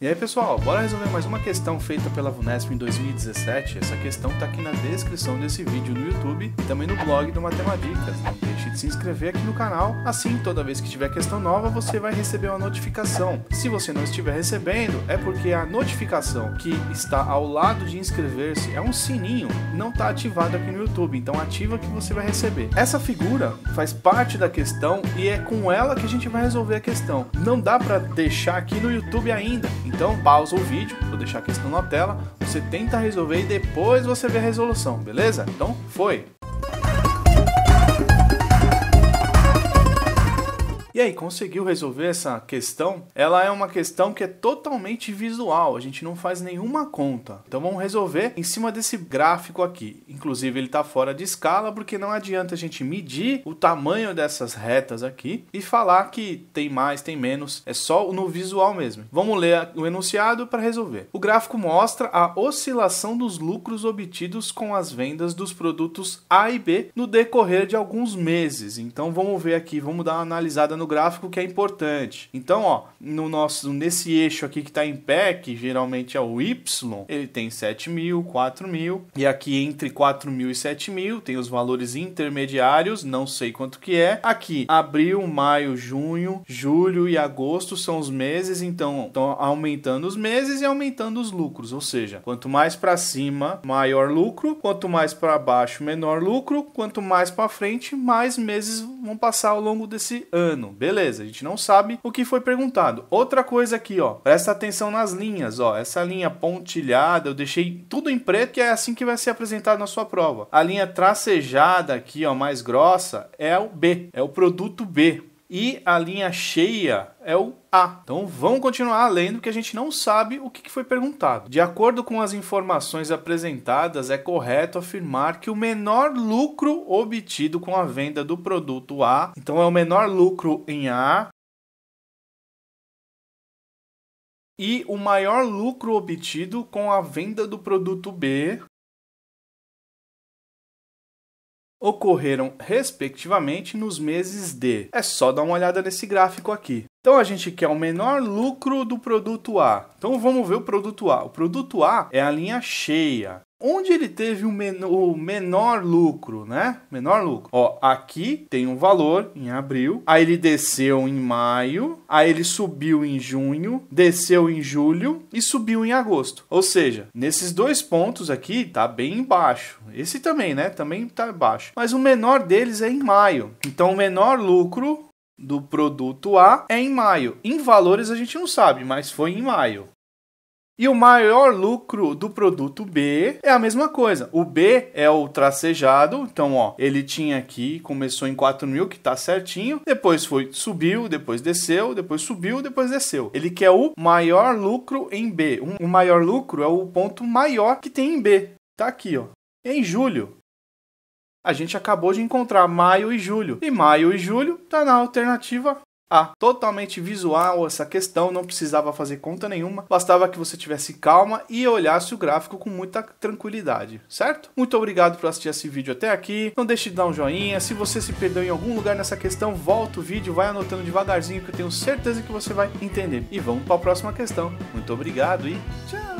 E aí pessoal, bora resolver mais uma questão feita pela VUNESP em 2017. Essa questão está aqui na descrição desse vídeo no YouTube e também no blog do Matemadicas. Não deixe de se inscrever aqui no canal, assim toda vez que tiver questão nova você vai receber uma notificação. Se você não estiver recebendo, é porque a notificação que está ao lado de inscrever-se é um sininho, não está ativado aqui no YouTube, então ativa que você vai receber. Essa figura faz parte da questão e é com ela que a gente vai resolver a questão. Não dá para deixar aqui no YouTube ainda. Então pausa o vídeo, vou deixar a questão na tela, você tenta resolver e depois você vê a resolução, beleza? Então foi! E aí, conseguiu resolver essa questão? Ela é uma questão que é totalmente visual, a gente não faz nenhuma conta. Então vamos resolver em cima desse gráfico aqui. Inclusive ele está fora de escala porque não adianta a gente medir o tamanho dessas retas aqui e falar que tem mais, tem menos, é só no visual mesmo. Vamos ler o enunciado para resolver. O gráfico mostra a oscilação dos lucros obtidos com as vendas dos produtos A e B no decorrer de alguns meses. Então vamos ver aqui, vamos dar uma analisada no gráfico que é importante. Então, ó, no nosso nesse eixo aqui que está em pé, que geralmente é o Y, ele tem 7 mil, 4 mil, e aqui entre 4 mil e 7 mil tem os valores intermediários, não sei quanto que é. Aqui, abril, maio, junho, julho e agosto são os meses, então estão aumentando os meses e aumentando os lucros, ou seja, quanto mais para cima, maior lucro, quanto mais para baixo, menor lucro, quanto mais para frente, mais meses vão passar ao longo desse ano. Beleza, a gente não sabe o que foi perguntado. Outra coisa aqui, ó, presta atenção nas linhas, ó, essa linha pontilhada, eu deixei tudo em preto, que é assim que vai ser apresentado na sua prova. A linha tracejada aqui, ó, mais grossa, é o B, é o produto B. E a linha cheia é o A. Então vamos continuar lendo que a gente não sabe o que foi perguntado. De acordo com as informações apresentadas, é correto afirmar que o menor lucro obtido com a venda do produto A, então é o menor lucro em A, e o maior lucro obtido com a venda do produto B ocorreram respectivamente nos meses de. É só dar uma olhada nesse gráfico aqui. Então a gente quer o menor lucro do produto A. Então vamos ver o produto A. O produto A é a linha cheia. Onde ele teve o, men o menor lucro, né? Menor lucro. Ó, aqui tem um valor em abril, aí ele desceu em maio, aí ele subiu em junho, desceu em julho e subiu em agosto. Ou seja, nesses dois pontos aqui tá bem baixo. Esse também, né? Também tá baixo. Mas o menor deles é em maio. Então o menor lucro do produto A é em maio. Em valores a gente não sabe, mas foi em maio. E o maior lucro do produto B é a mesma coisa. O B é o tracejado, então ó, ele tinha aqui, começou em 4 mil, que tá certinho, depois foi, subiu, depois desceu, depois subiu, depois desceu. Ele quer o maior lucro em B. O maior lucro é o ponto maior que tem em B. Tá aqui, ó. Em julho. A gente acabou de encontrar maio e julho. E maio e julho tá na alternativa a. Totalmente visual essa questão, não precisava fazer conta nenhuma, bastava que você tivesse calma e olhasse o gráfico com muita tranquilidade, certo? Muito obrigado por assistir esse vídeo até aqui. Não deixe de dar um joinha. Se você se perdeu em algum lugar nessa questão, volta o vídeo, vai anotando devagarzinho que eu tenho certeza que você vai entender. E vamos para a próxima questão. Muito obrigado e tchau!